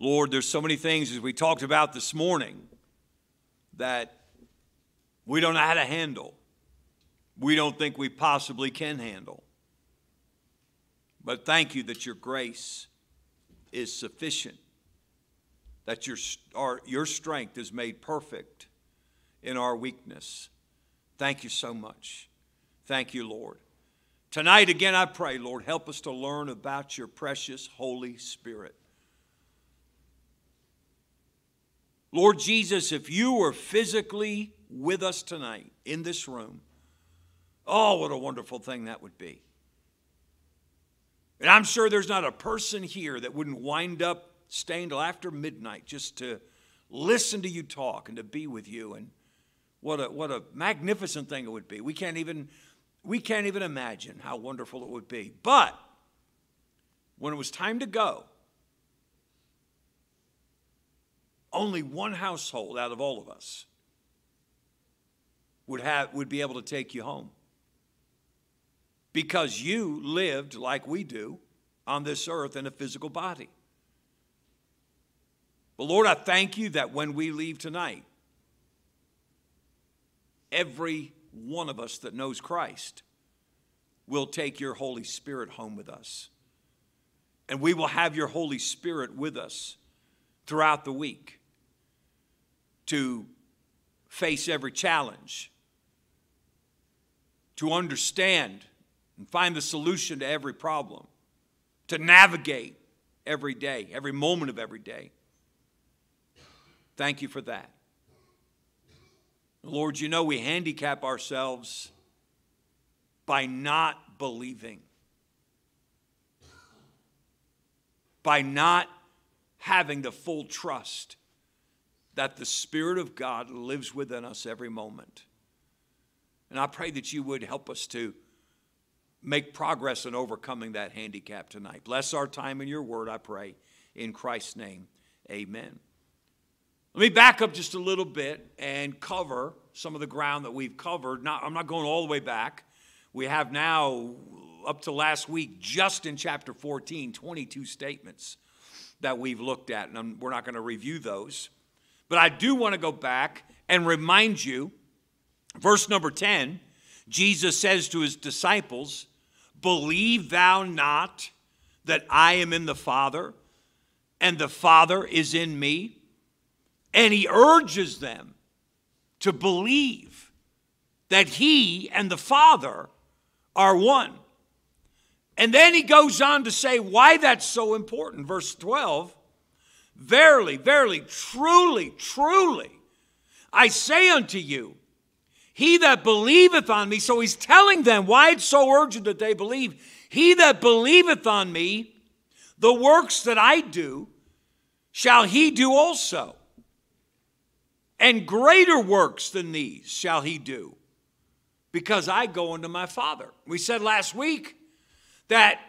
Lord, there's so many things as we talked about this morning that we don't know how to handle. We don't think we possibly can handle. But thank you that your grace is sufficient, that your, our, your strength is made perfect in our weakness. Thank you so much. Thank you, Lord. Tonight, again, I pray, Lord, help us to learn about your precious Holy Spirit. Lord Jesus, if you were physically with us tonight in this room, oh, what a wonderful thing that would be. And I'm sure there's not a person here that wouldn't wind up staying till after midnight just to listen to you talk and to be with you. And what a, what a magnificent thing it would be. We can't even, we can't even imagine how wonderful it would be. But when it was time to go, only one household out of all of us would, have, would be able to take you home because you lived like we do on this earth in a physical body. But Lord, I thank you that when we leave tonight, every one of us that knows Christ will take your Holy Spirit home with us. And we will have your Holy Spirit with us throughout the week to face every challenge, to understand and find the solution to every problem, to navigate every day, every moment of every day. Thank you for that. Lord, you know we handicap ourselves by not believing, by not having the full trust that the Spirit of God lives within us every moment. And I pray that you would help us to make progress in overcoming that handicap tonight. Bless our time in your word, I pray. In Christ's name, amen. Let me back up just a little bit and cover some of the ground that we've covered. Not, I'm not going all the way back. We have now, up to last week, just in chapter 14, 22 statements that we've looked at, and I'm, we're not going to review those. But I do want to go back and remind you, verse number 10, Jesus says to his disciples, Believe thou not that I am in the Father and the Father is in me? And he urges them to believe that he and the Father are one. And then he goes on to say why that's so important. Verse 12 Verily, verily, truly, truly, I say unto you, he that believeth on me, so he's telling them why it's so urgent that they believe. He that believeth on me, the works that I do, shall he do also. And greater works than these shall he do, because I go unto my Father. We said last week that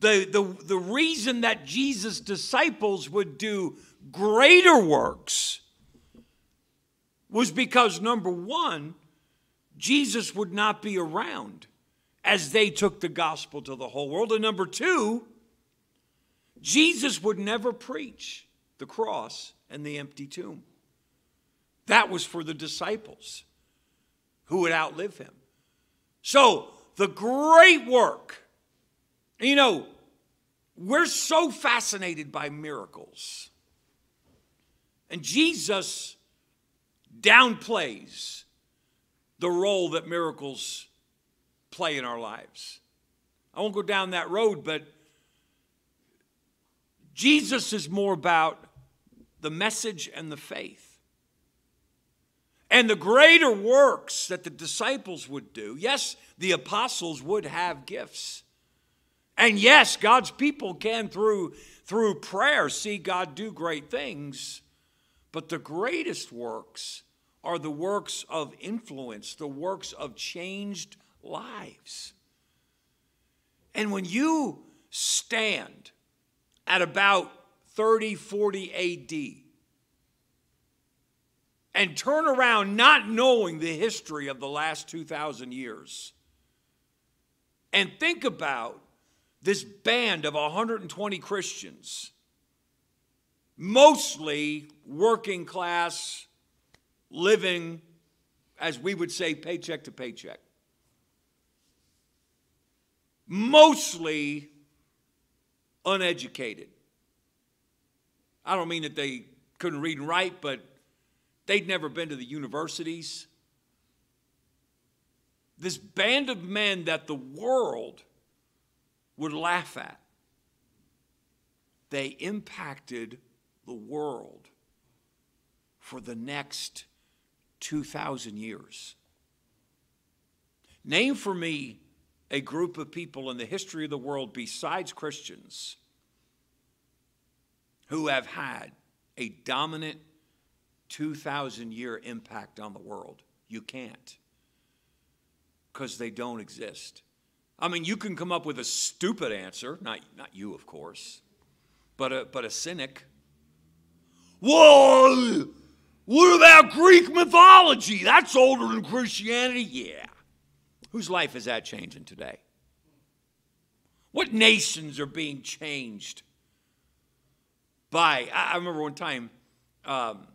the, the, the reason that Jesus' disciples would do greater works was because number one, Jesus would not be around as they took the gospel to the whole world. And number two, Jesus would never preach the cross and the empty tomb. That was for the disciples who would outlive him. So, the great work, you know, we're so fascinated by miracles. And Jesus downplays the role that miracles play in our lives. I won't go down that road, but Jesus is more about the message and the faith. And the greater works that the disciples would do, yes, the apostles would have gifts. And yes, God's people can, through, through prayer, see God do great things. But the greatest works are the works of influence, the works of changed lives. And when you stand at about 30, 40 AD and turn around not knowing the history of the last 2,000 years and think about this band of 120 Christians mostly working class, living, as we would say, paycheck to paycheck. Mostly uneducated. I don't mean that they couldn't read and write, but they'd never been to the universities. This band of men that the world would laugh at, they impacted the world for the next 2,000 years. Name for me a group of people in the history of the world besides Christians who have had a dominant 2,000 year impact on the world. You can't because they don't exist. I mean, you can come up with a stupid answer, not, not you, of course, but a, but a cynic. Whoa! What about Greek mythology? That's older than Christianity? Yeah. Whose life is that changing today? What nations are being changed by? I, remember one time um,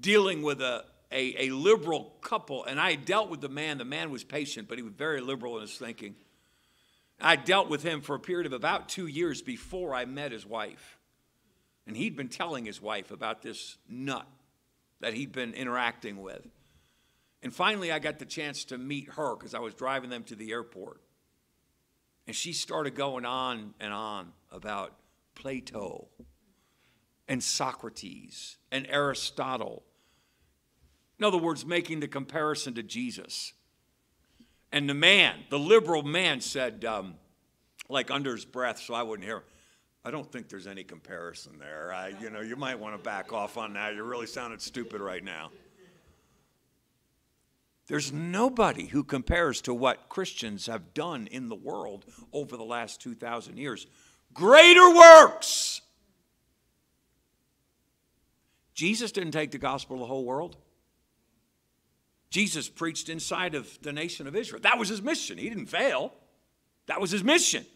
dealing with a, a, a liberal couple, and I dealt with the man. The man was patient, but he was very liberal in his thinking. I dealt with him for a period of about two years before I met his wife. And he'd been telling his wife about this nut that he'd been interacting with. And finally, I got the chance to meet her because I was driving them to the airport. And she started going on and on about Plato and Socrates and Aristotle. In other words, making the comparison to Jesus. And the man, the liberal man, said, um, like under his breath, so I wouldn't hear, I don't think there's any comparison there. I, you know, you might want to back off on that. You're really sounded stupid right now. There's nobody who compares to what Christians have done in the world over the last 2,000 years. Greater works. Jesus didn't take the gospel to the whole world. Jesus preached inside of the nation of Israel. That was his mission. He didn't fail, that was his mission.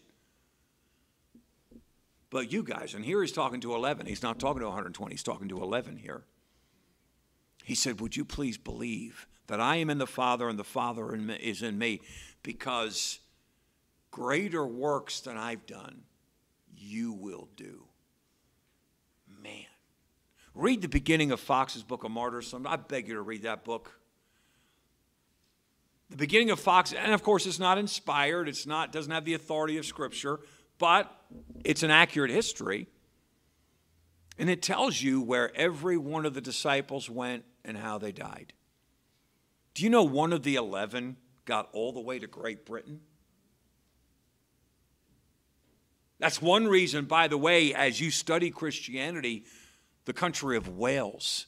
But you guys, and here he's talking to 11. He's not talking to 120, he's talking to 11 here. He said, Would you please believe that I am in the Father and the Father is in me? Because greater works than I've done, you will do. Man. Read the beginning of Foxe's Book of Martyrs. I beg you to read that book. The beginning of Foxe, and of course, it's not inspired, it's not, doesn't have the authority of Scripture, but it's an accurate history. And it tells you where every one of the disciples went and how they died. Do you know one of the 11 got all the way to Great Britain? That's one reason, by the way, as you study Christianity, the country of Wales,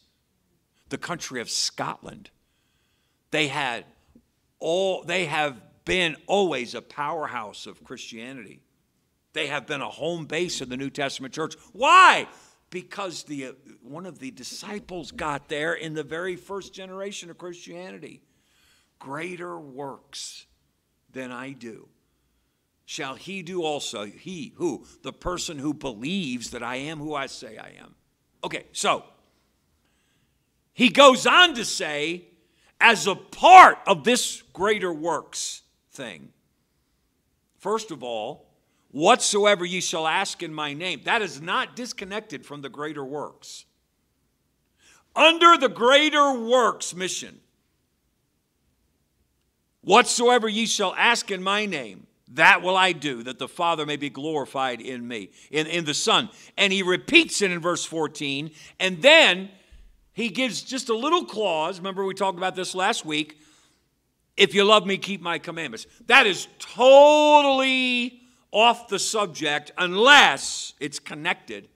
the country of Scotland, they had all they have been always a powerhouse of Christianity. They have been a home base of the New Testament church. Why? Because the, one of the disciples got there in the very first generation of Christianity. Greater works than I do shall he do also. He, who? The person who believes that I am who I say I am. Okay, so he goes on to say, as a part of this greater works thing. First of all, whatsoever ye shall ask in my name, that is not disconnected from the greater works. Under the greater works mission, whatsoever ye shall ask in my name, that will I do, that the Father may be glorified in me, in, in the Son. And he repeats it in verse 14. And then he gives just a little clause. Remember, we talked about this last week. If you love me, keep my commandments. That is totally off the subject unless it's connected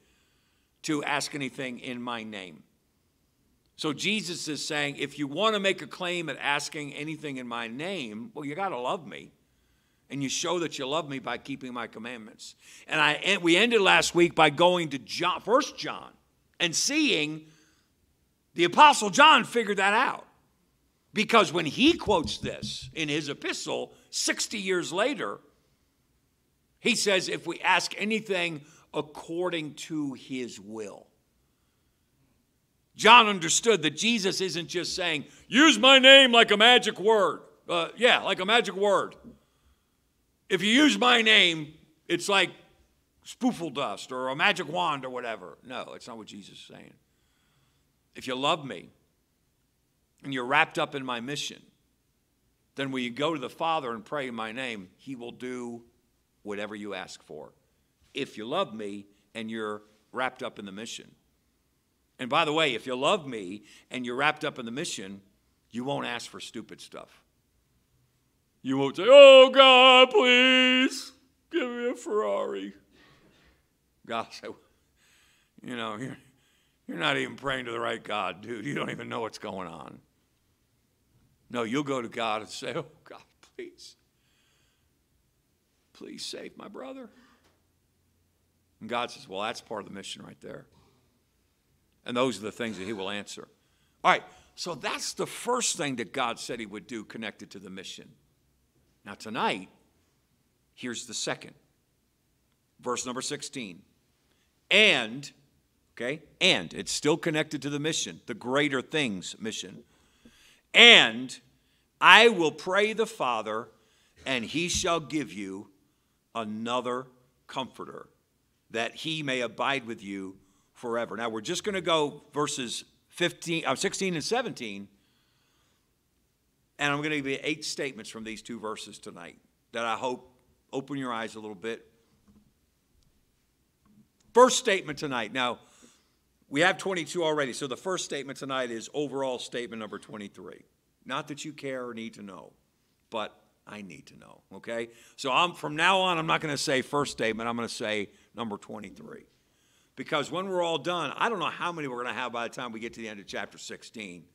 to ask anything in my name. So Jesus is saying, if you want to make a claim at asking anything in my name, well, you got to love me. And you show that you love me by keeping my commandments. And I we ended last week by going to John, First John, and seeing the Apostle John figured that out because when he quotes this in his epistle 60 years later, he says, If we ask anything according to his will. John understood that Jesus isn't just saying, use my name like a magic word. Uh, yeah, like a magic word. If you use my name, it's like spoofle dust or a magic wand or whatever. No, it's not what Jesus is saying. If you love me and you're wrapped up in my mission, then when you go to the Father and pray in my name, he will do whatever you ask for. If you love me and you're wrapped up in the mission. And by the way, if you love me and you're wrapped up in the mission, you won't ask for stupid stuff. You won't say, Oh God, please give me a Ferrari. God say, You know, you're, you're not even praying to the right God, dude. You don't even know what's going on. No, you'll go to God and say, Oh God, please, please save my brother. And God says, Well, that's part of the mission right there. And those are the things that He will answer. All right, so that's the first thing that God said He would do connected to the mission. Now, tonight, here's the second. Verse number 16. And, okay, and it's still connected to the mission, the greater things mission. And I will pray the Father, and he shall give you another comforter, that he may abide with you forever. Now, we're just going to go verses 15, uh, 16 and 17 and I'm going to give you eight statements from these two verses tonight that I hope open your eyes a little bit. First statement tonight. Now, we have 22 already, so the first statement tonight is overall statement number 23. Not that you care or need to know, but I need to know, okay? So I'm from now on I'm not going to say first statement, I'm going to say number 23. Because when we're all done, I don't know how many we're going to have by the time we get to the end of chapter 16.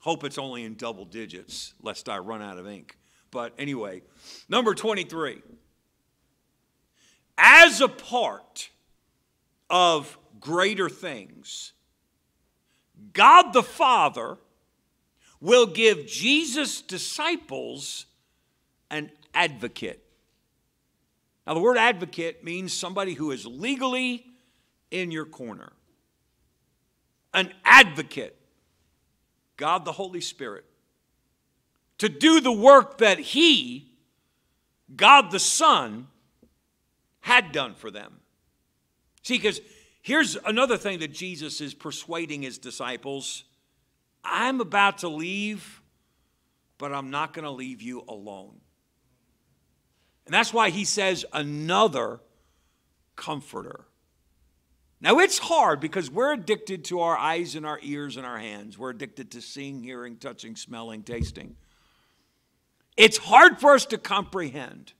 Hope it's only in double digits, lest I run out of ink. But anyway, number 23. As a part of greater things, God the Father will give Jesus' disciples an advocate. Now, the word advocate means somebody who is legally in your corner. An advocate. God the Holy Spirit, to do the work that He, God the Son, had done for them. See, because here's another thing that Jesus is persuading his disciples I'm about to leave, but I'm not going to leave you alone. And that's why he says, another comforter. Now, it's hard because we're addicted to our eyes and our ears and our hands. We're addicted to seeing, hearing, touching, smelling, tasting. It's hard for us to comprehend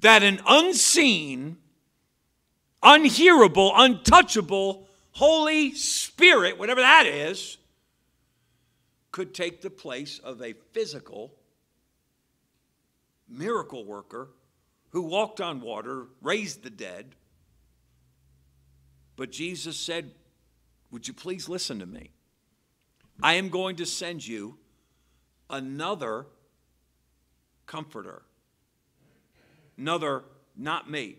that an unseen, unhearable, untouchable Holy Spirit, whatever that is, could take the place of a physical miracle worker who walked on water, raised the dead, but Jesus said, Would you please listen to me? I am going to send you another comforter. Another, not me.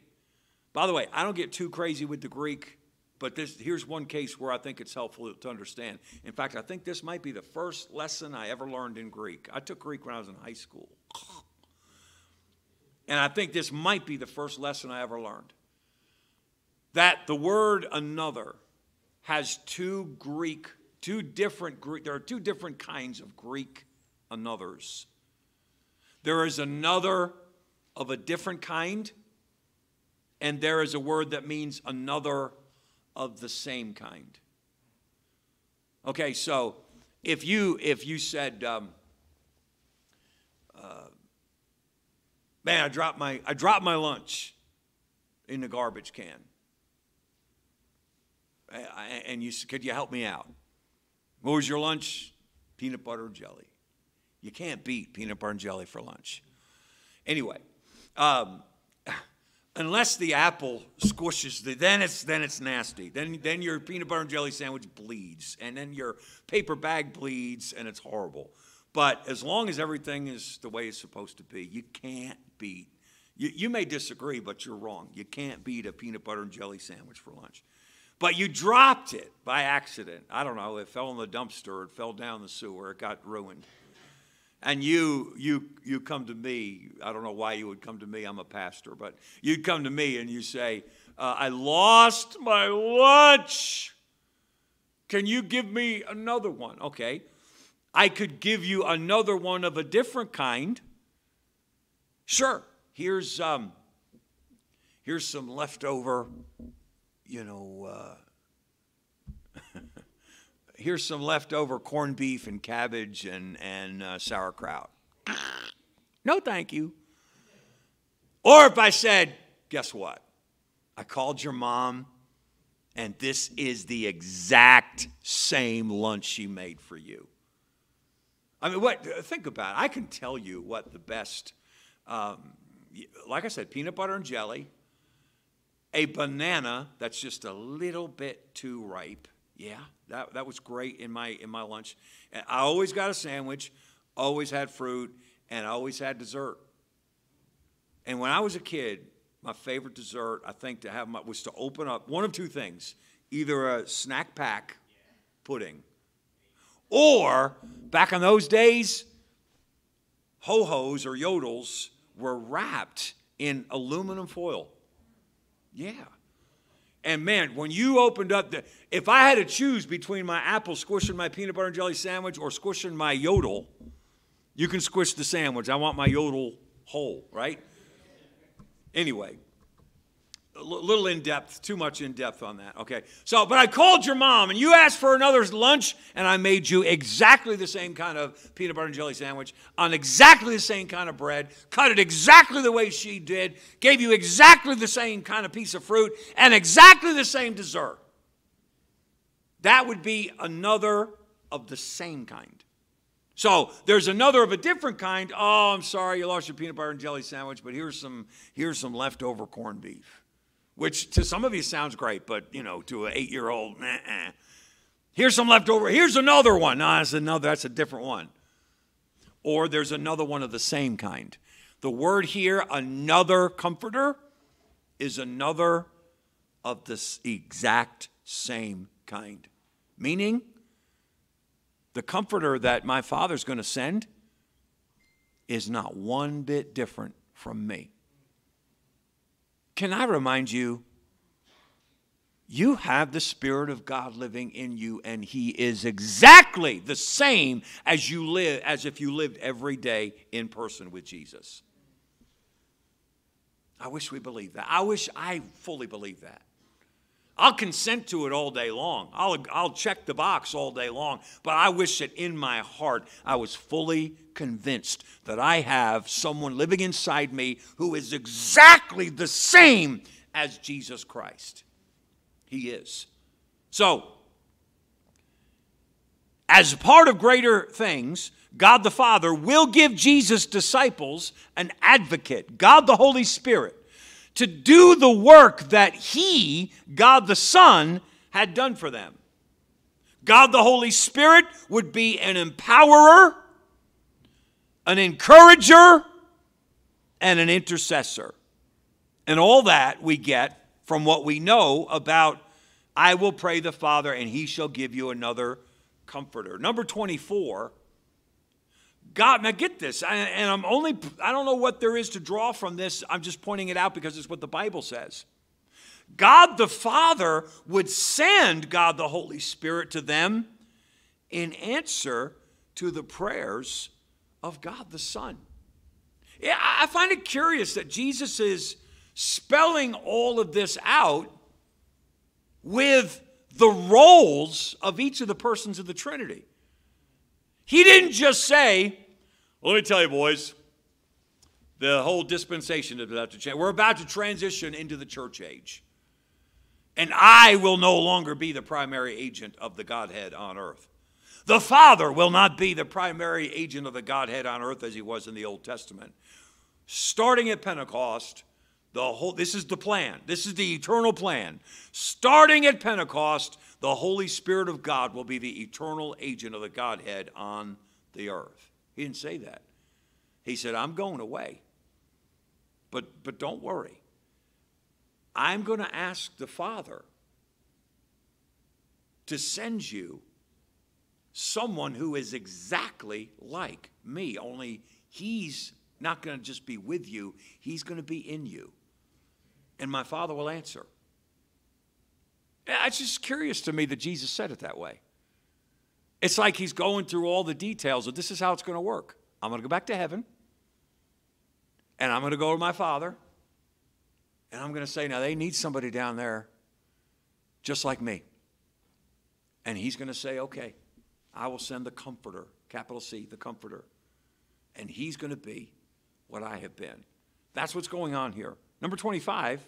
By the way, I don't get too crazy with the Greek, but this, here's one case where I think it's helpful to understand. In fact, I think this might be the first lesson I ever learned in Greek. I took Greek when I was in high school. And I think this might be the first lesson I ever learned that the word another has two Greek, two different Greek, there are two different kinds of Greek anothers. There is another of a different kind, and there is a word that means another of the same kind. Okay, so if you if you said, um, uh, "Man, I dropped my I dropped my lunch in the garbage can," and you could you help me out? What was your lunch? Peanut butter and jelly. You can't beat peanut butter and jelly for lunch. Anyway, um, unless the apple squishes, the, then it's then it's nasty. Then then your peanut butter and jelly sandwich bleeds, and then your paper bag bleeds, and it's horrible. But as long as everything is the way it's supposed to be, you can't beat. You, you may disagree, but you're wrong. You can't beat a peanut butter and jelly sandwich for lunch. but you dropped it by accident. I don't know, it fell in the dumpster, it fell down the sewer, it got ruined. And you, you, you come to me. I don't know why you would come to me. I'm a pastor, but you'd come to me and you say, uh, "I lost my lunch. Can you give me another one?" Okay, I could give you another one of a different kind. Sure. Here's um, here's some leftover, you know. Uh, here's some leftover corned beef and cabbage and, and uh, sauerkraut. no, thank you. Or if I said, guess what? I called your mom, and this is the exact same lunch she made for you. I mean, what? Think about it. I can tell you what the best, um, like I said, peanut butter and jelly, a banana that's just a little bit too ripe. Yeah, that, that was great in my in my lunch. And I always got a sandwich, always had fruit, and I always had dessert. And when I was a kid, my favorite dessert, I think, to have my, was to open up one of two things: either a snack pack pudding, or back in those days, ho hos or yodels were wrapped in aluminum foil. Yeah. And man, when you opened up the, if I had to choose between my apple squishing my peanut butter and jelly sandwich or squishing my yodel, you can squish the sandwich. I want my yodel whole, right? Anyway, a little in depth, too much in depth on that. Okay. So, but I called your mom and you asked for another lunch, and I made you exactly the same kind of peanut butter and jelly sandwich on exactly the same kind of bread, cut it exactly the way she did, gave you exactly the same kind of piece of fruit, and exactly the same dessert. That would be another of the same kind. So there's another of a different kind. Oh, I'm sorry, you lost your peanut butter and jelly sandwich, but here's some here's some leftover corned beef which to some of you sounds great, but you know, to an eight-year-old, nah, here's some leftover. Here's another one. No, that's another. That's a different one. Or there's another one of the same kind. The word here, another comforter, is another of the exact same kind. Meaning, the comforter that my father's going to send is not one bit different from me. Can I remind you? You have the Spirit of God living in you, and He is exactly the same as you live, as if you lived every day in person with Jesus. I wish we believed that. I wish I fully believed that. I'll consent to it all day long. I'll, I'll check the box all day long. But I wish that in my heart I was fully convinced that I have someone living inside me who is exactly the same as Jesus Christ. He is. So, as part of greater things, God the Father will give Jesus' disciples an advocate, God the Holy Spirit to do the work that He, God the Son, had done for them. God the Holy Spirit would be an empowerer, an encourager, and an intercessor. And all that we get from what we know about I will pray the Father, and He shall give you another comforter. Number 24 God, now get this, and I'm only, I don't know what there is to draw from this. I'm just pointing it out because it's what the Bible says. God the Father would send God the Holy Spirit to them in answer to the prayers of God the Son. Yeah, I find it curious that Jesus is spelling all of this out with the roles of each of the persons of the Trinity. He didn't just say, let me tell you, boys, the whole dispensation is about to change. We're about to transition into the church age. And I will no longer be the primary agent of the Godhead on earth. The Father will not be the primary agent of the Godhead on earth as he was in the Old Testament. Starting at Pentecost, the whole this is the plan. This is the eternal plan. Starting at Pentecost, the Holy Spirit of God will be the eternal agent of the Godhead on the earth. He didn't say that. He said, I'm going away. But, but don't worry. I'm going to ask the Father to send you someone who is exactly like me, only he's not going to just be with you, he's going to be in you. And my Father will answer. It's just curious to me that Jesus said it that way. It's like he's going through all the details of this is how it's going to work. I'm going to go back to heaven, and I'm going to go to my Father, and I'm going to say, now they need somebody down there just like me. And he's going to say, okay, I will send the comforter, capital C, the comforter. And he's going to be what I have been. That's what's going on here. Number 25,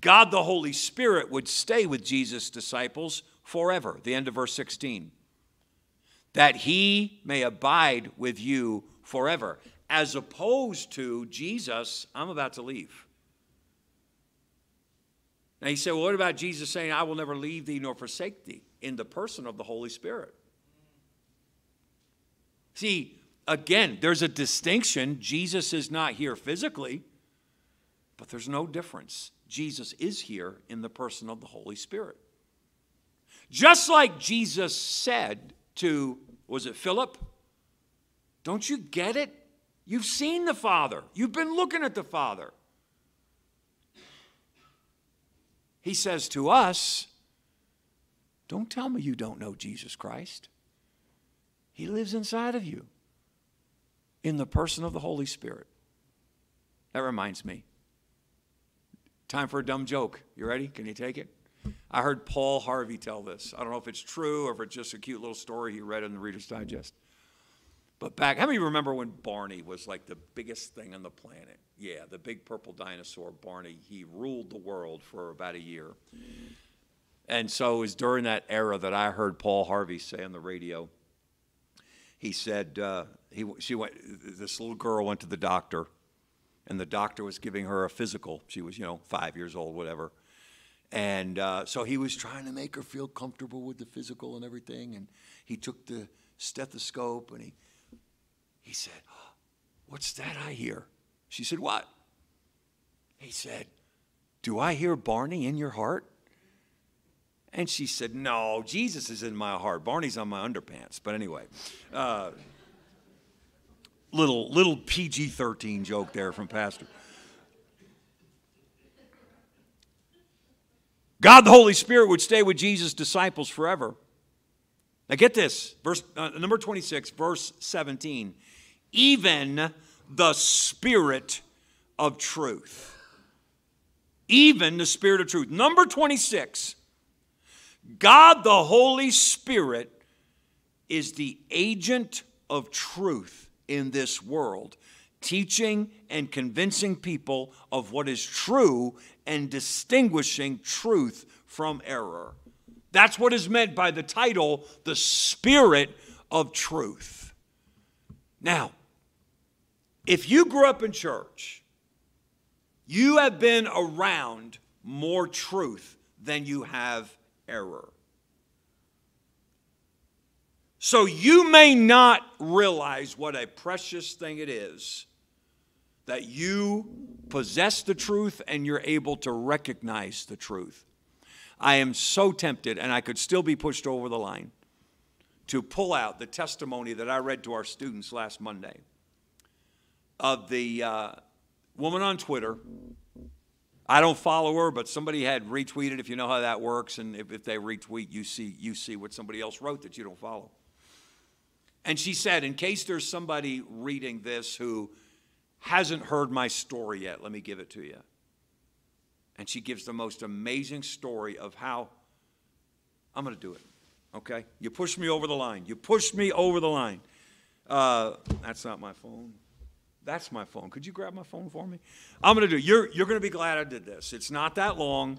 God the Holy Spirit would stay with Jesus' disciples forever. The end of verse 16. That he may abide with you forever, as opposed to Jesus, I'm about to leave. Now you say, well, what about Jesus saying, I will never leave thee nor forsake thee in the person of the Holy Spirit? See, again, there's a distinction. Jesus is not here physically, but there's no difference. Jesus is here in the person of the Holy Spirit. Just like Jesus said to, was it Philip? Don't you get it? You've seen the Father, you've been looking at the Father. He says to us, Don't tell me you don't know Jesus Christ. He lives inside of you in the person of the Holy Spirit. That reminds me. Time for a dumb joke. You ready? Can you take it? I heard Paul Harvey tell this. I don't know if it's true or if it's just a cute little story he read in the Reader's Digest. But back, how many remember when Barney was like the biggest thing on the planet? Yeah, the big purple dinosaur, Barney. He ruled the world for about a year. And so it was during that era that I heard Paul Harvey say on the radio. He said, uh, he, she went, this little girl went to the doctor, and the doctor was giving her a physical. She was, you know, five years old, whatever. And uh, so he was trying to make her feel comfortable with the physical and everything. And he took the stethoscope and he he said, What's that I hear? She said, What? He said, Do I hear Barney in your heart? And she said, No, Jesus is in my heart. Barney's on my underpants. But anyway, uh, little, little PG 13 joke there from Pastor. God the Holy Spirit would stay with Jesus' disciples forever. Now get this, verse uh, number 26, verse 17 even the Spirit of truth. Even the Spirit of truth. Number 26, God the Holy Spirit is the agent of truth in this world, teaching and convincing people of what is true and distinguishing truth from error. That's what is meant by the title, The Spirit of Truth. Now, if you grew up in church, you have been around more truth than you have error. So you may not realize what a precious thing it is that you possess the truth and you're able to recognize the truth. I am so tempted, and I could still be pushed over the line, to pull out the testimony that I read to our students last Monday of the uh, woman on Twitter. I don't follow her, but somebody had retweeted. If you know how that works, and if, if they retweet, you see you see what somebody else wrote that you don't follow. And she said, in case there's somebody reading this who hasn't heard my story yet, let me give it to you. And she gives the most amazing story of how I'm going to do it. Okay? You pushed me over the line. You pushed me over the line. Uh, that's not my phone. That's my phone. Could you grab my phone for me? I'm going to do. You're you're going to be glad I did this. It's not that long,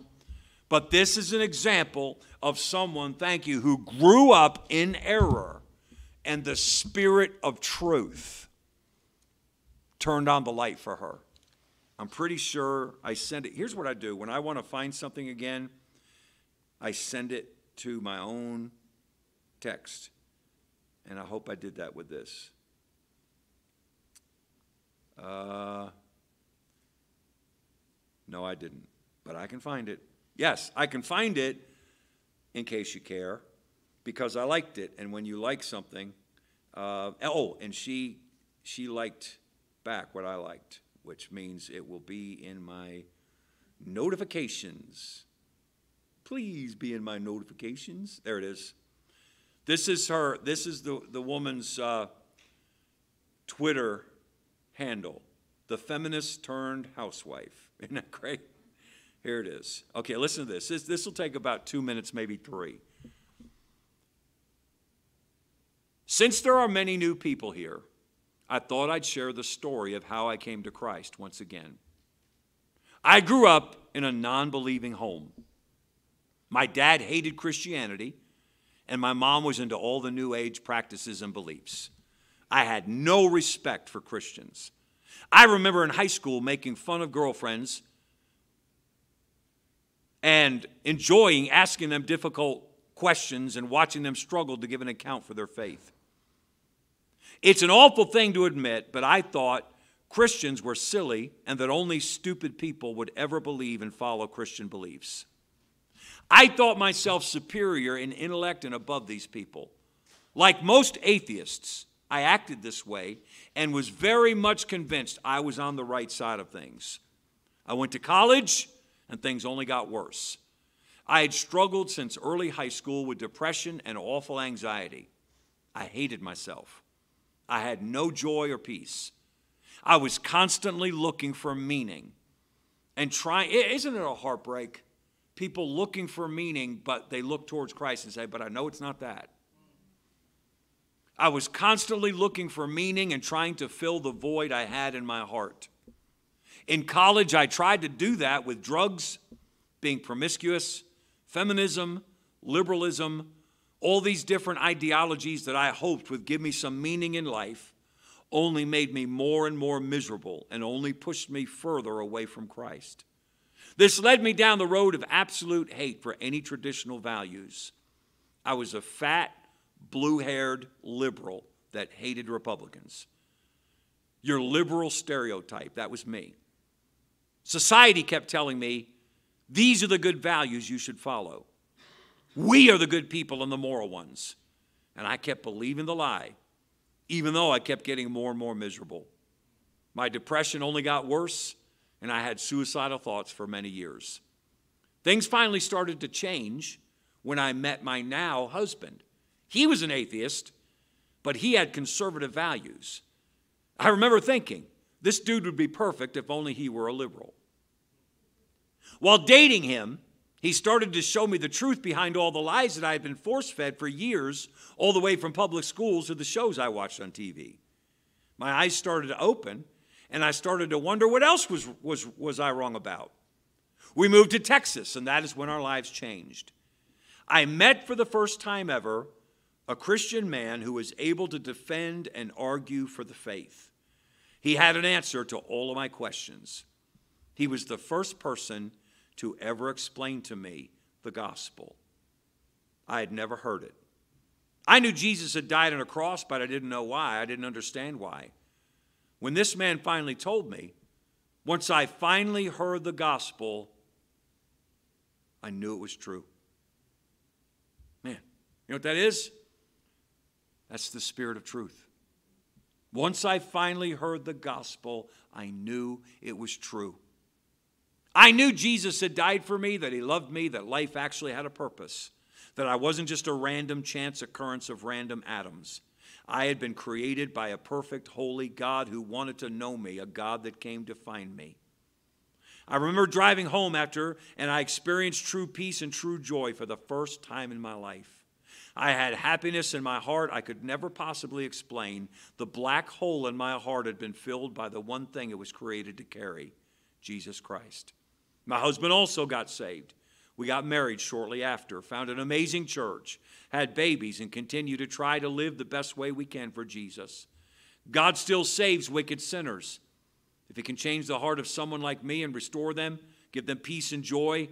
but this is an example of someone, thank you, who grew up in error and the spirit of truth turned on the light for her. I'm pretty sure I send it. Here's what I do. When I want to find something again, I send it to my own text. And I hope I did that with this. Uh, no, I didn't, but I can find it. Yes, I can find it in case you care, because I liked it. And when you like something, uh, oh, and she she liked back what I liked, which means it will be in my notifications. Please be in my notifications. There it is. This is her. This is the the woman's uh, Twitter handle. The feminist turned housewife. Isn't that great? Here it is. Okay, listen to this. This, this will take about two minutes, maybe three. Since there are many new people here, I thought I'd share the story of how I came to Christ once again. I grew up in a non believing home. My dad hated Christianity, and my mom was into all the New Age practices and beliefs. I had no respect for Christians. I remember in high school making fun of girlfriends and enjoying asking them difficult questions and watching them struggle to give an account for their faith. It's an awful thing to admit, but I thought Christians were silly and that only stupid people would ever believe and follow Christian beliefs. I thought myself superior in intellect and above these people. Like most atheists, I acted this way and was very much convinced I was on the right side of things. I went to college and things only got worse. I had struggled since early high school with depression and awful anxiety. I hated myself. I had no joy or peace. I was constantly looking for meaning and trying. Isn't it a heartbreak? People looking for meaning, but they look towards Christ and say, But I know it's not that. I was constantly looking for meaning and trying to fill the void I had in my heart. In college, I tried to do that with drugs, being promiscuous, feminism, liberalism, all these different ideologies that I hoped would give me some meaning in life only made me more and more miserable and only pushed me further away from Christ. This led me down the road of absolute hate for any traditional values. I was a fat, blue haired liberal that hated Republicans. Your liberal stereotype, that was me. Society kept telling me, these are the good values you should follow. We are the good people and the moral ones. And I kept believing the lie, even though I kept getting more and more miserable. My depression only got worse, and I had suicidal thoughts for many years. Things finally started to change when I met my now husband. He was an atheist, but he had conservative values. I remember thinking, this dude would be perfect if only he were a liberal. While dating him, he started to show me the truth behind all the lies that I had been force fed for years, all the way from public schools to the shows I watched on TV. My eyes started to open, and I started to wonder what else was, was, was I wrong about. We moved to Texas, and that is when our lives changed. I met for the first time ever a Christian man who was able to defend and argue for the faith. He had an answer to all of my questions. He was the first person to ever explain to me the gospel. I had never heard it. I knew Jesus had died on a cross, but I didn't know why. I didn't understand why. When this man finally told me, once I finally heard the gospel, I knew it was true. Man, you know what that is? That's the spirit of truth. Once I finally heard the gospel, I knew it was true. I knew Jesus had died for me, that he loved me, that life actually had a purpose, that I wasn't just a random chance occurrence of random atoms. I had been created by a perfect, holy God who wanted to know me, a God that came to find me. I remember driving home after, and I experienced true peace and true joy for the first time in my life. I had happiness in my heart I could never possibly explain. The black hole in my heart had been filled by the one thing it was created to carry Jesus Christ. My husband also got saved. We got married shortly after, found an amazing church, had babies, and continue to try to live the best way we can for Jesus. God still saves wicked sinners. If He can change the heart of someone like me and restore them, give them peace and joy,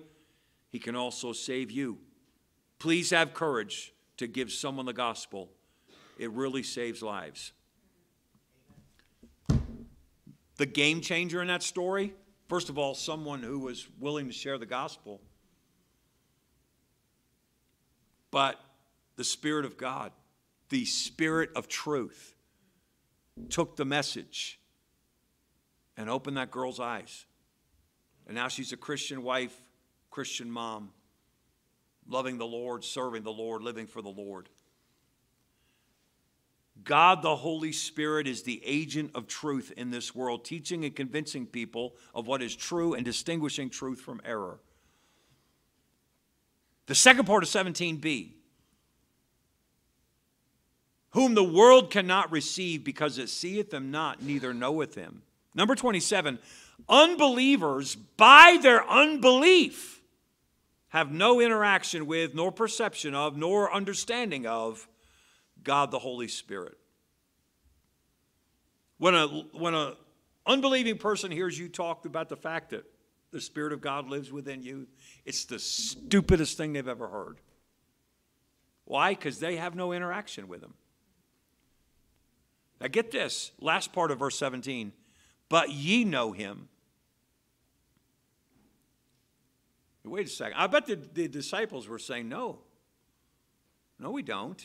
He can also save you. Please have courage to give someone the gospel, it really saves lives. The game changer in that story, first of all, someone who was willing to share the gospel. But the Spirit of God, the Spirit of truth, took the message and opened that girl's eyes. And now she's a Christian wife, Christian mom, loving the Lord, serving the Lord, living for the Lord. God, the Holy Spirit, is the agent of truth in this world, teaching and convincing people of what is true and distinguishing truth from error. The second part of 17b whom the world cannot receive because it seeth them not, neither knoweth him. Number 27, unbelievers, by their unbelief, have no interaction with, nor perception of, nor understanding of God the Holy Spirit. When a when a unbelieving person hears you talk about the fact that the Spirit of God lives within you, it's the stupidest thing they've ever heard. Why? Because they have no interaction with Him. Now get this, last part of verse 17. But ye know him. Wait a second. I bet the, the disciples were saying, No. No, we don't.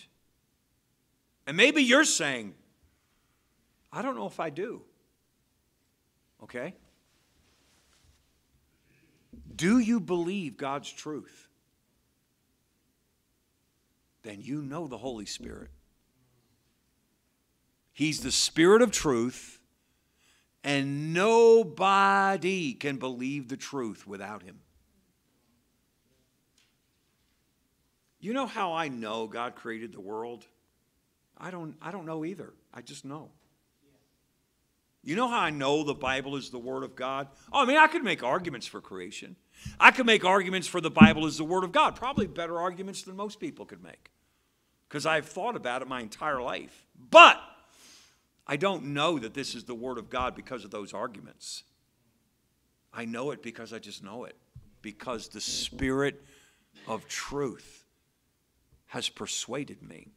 And maybe you're saying, I don't know if I do. Okay? Do you believe God's truth? Then you know the Holy Spirit. He's the Spirit of truth, and nobody can believe the truth without Him. You know how I know God created the world? I don't, I don't know either. I just know. You know how I know the Bible is the Word of God? Oh, I mean, I could make arguments for creation. I could make arguments for the Bible as the Word of God, probably better arguments than most people could make because I've thought about it my entire life. But I don't know that this is the Word of God because of those arguments. I know it because I just know it, because the Spirit of truth has persuaded me.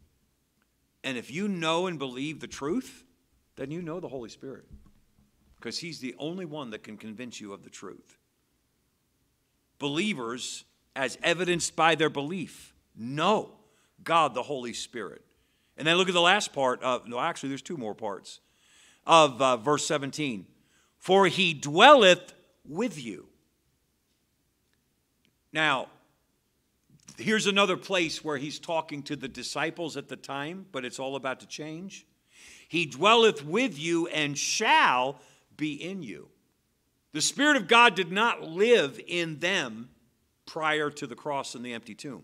And if you know and believe the truth, then you know the Holy Spirit, because He's the only one that can convince you of the truth. Believers, as evidenced by their belief, know God the Holy Spirit. And then look at the last part of, no, actually, there's two more parts of uh, verse 17. For he dwelleth with you. Now, here's another place where he's talking to the disciples at the time, but it's all about to change. He dwelleth with you and shall be in you. The Spirit of God did not live in them prior to the cross and the empty tomb,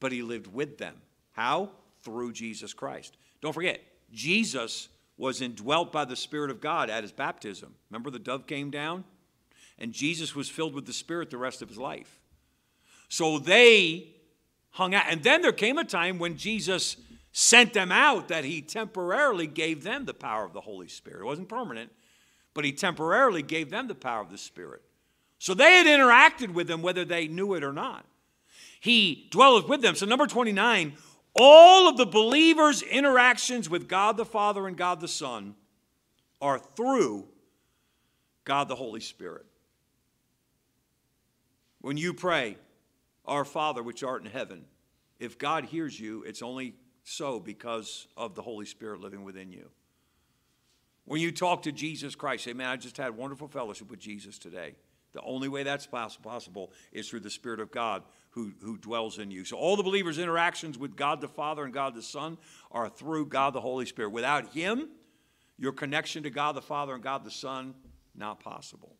but he lived with them. How? Through Jesus Christ. Don't forget, Jesus was indwelt by the Spirit of God at his baptism. Remember, the dove came down? And Jesus was filled with the Spirit the rest of his life. So they hung out. And then there came a time when Jesus sent them out that he temporarily gave them the power of the Holy Spirit. It wasn't permanent, but he temporarily gave them the power of the Spirit. So they had interacted with him whether they knew it or not. He dwelleth with them. So, number 29, all of the believers' interactions with God the Father and God the Son are through God the Holy Spirit. When you pray, Our Father which art in heaven, if God hears you, it's only so because of the Holy Spirit living within you. When you talk to Jesus Christ, say, Man, I just had wonderful fellowship with Jesus today. The only way that's possible is through the Spirit of God who, who dwells in you. So all the believers' interactions with God the Father and God the Son are through God the Holy Spirit. Without Him, your connection to God the Father and God the Son, not possible.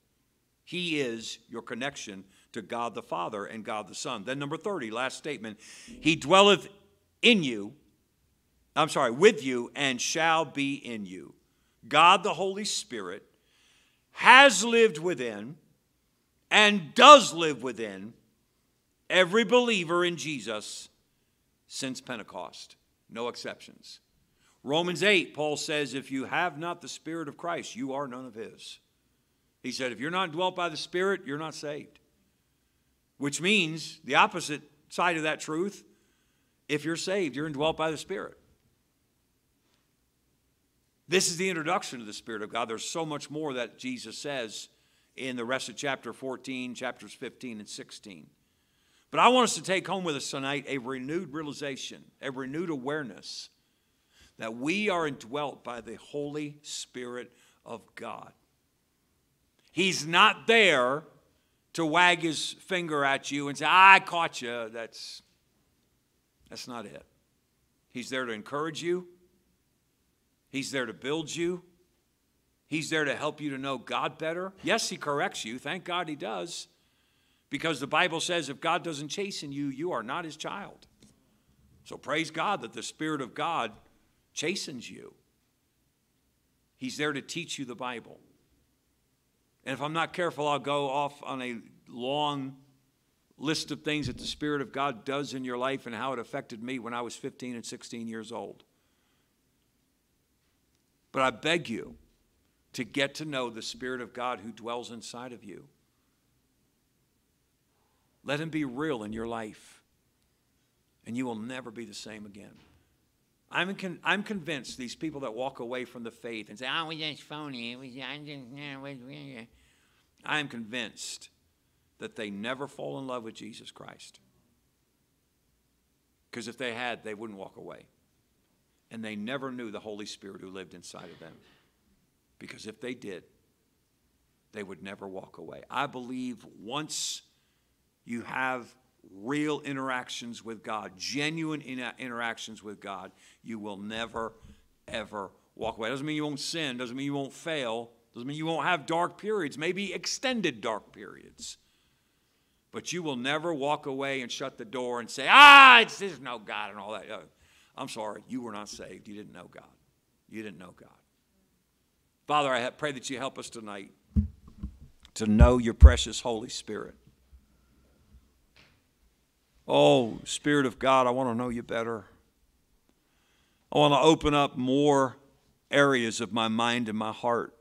He is your connection to God the Father and God the Son. Then, number 30, last statement He dwelleth in you, I'm sorry, with you, and shall be in you. God the Holy Spirit has lived within and does live within every believer in Jesus since Pentecost. No exceptions. Romans 8, Paul says, If you have not the Spirit of Christ, you are none of His. He said, If you're not dwelt by the Spirit, you're not saved. Which means the opposite side of that truth if you're saved, you're indwelt by the Spirit. This is the introduction to the Spirit of God. There's so much more that Jesus says in the rest of chapter 14, chapters 15 and 16. But I want us to take home with us tonight a renewed realization, a renewed awareness that we are indwelt by the Holy Spirit of God. He's not there to wag his finger at you and say, I caught you. That's, that's not it. He's there to encourage you, He's there to build you, He's there to help you to know God better. Yes, He corrects you. Thank God He does. Because the Bible says if God doesn't chasten you, you are not His child. So praise God that the Spirit of God chastens you. He's there to teach you the Bible. And if I'm not careful, I'll go off on a long list of things that the Spirit of God does in your life and how it affected me when I was 15 and 16 years old. But I beg you to get to know the Spirit of God who dwells inside of you. Let Him be real in your life, and you will never be the same again. I'm, con- I'm convinced these people that walk away from the faith and say, oh, was just phony. It was, I just, yeah, was, yeah. I am convinced that they never fall in love with Jesus Christ. Because if they had, they wouldn't walk away. And they never knew the Holy Spirit who lived inside of them. Because if they did, they would never walk away. I believe once you have real interactions with God, genuine interactions with God, you will never, ever walk away. Doesn't mean you won't sin, doesn't mean you won't fail, doesn't mean you won't have dark periods, maybe extended dark periods. But you will never walk away and shut the door and say, ah, it's, there's no God and all that. Uh, I'm sorry, you were not saved. You didn't know God. You didn't know God. Father, I pray that you help us tonight to know your precious Holy Spirit. Oh, Spirit of God, I want to know you better. I want to open up more areas of my mind and my heart.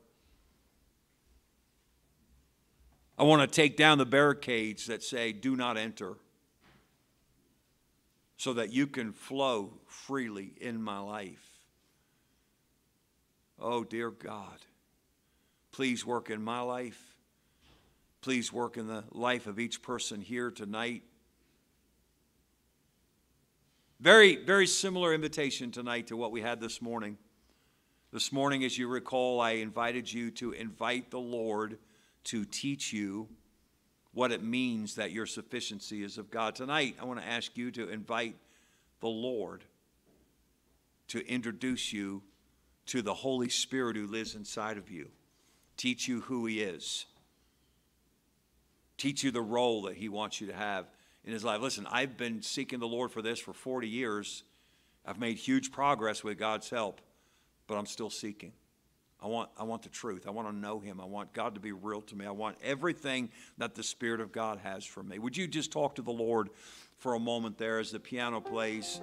I want to take down the barricades that say, do not enter, so that you can flow freely in my life. Oh, dear God, please work in my life. Please work in the life of each person here tonight. Very, very similar invitation tonight to what we had this morning. This morning, as you recall, I invited you to invite the Lord to teach you what it means that your sufficiency is of God. Tonight, I want to ask you to invite the Lord to introduce you to the Holy Spirit who lives inside of you, teach you who He is, teach you the role that He wants you to have in his life. Listen, I've been seeking the Lord for this for 40 years. I've made huge progress with God's help, but I'm still seeking. I want, I want the truth. I want to know Him. I want God to be real to me. I want everything that the Spirit of God has for me. Would you just talk to the Lord for a moment there as the piano plays?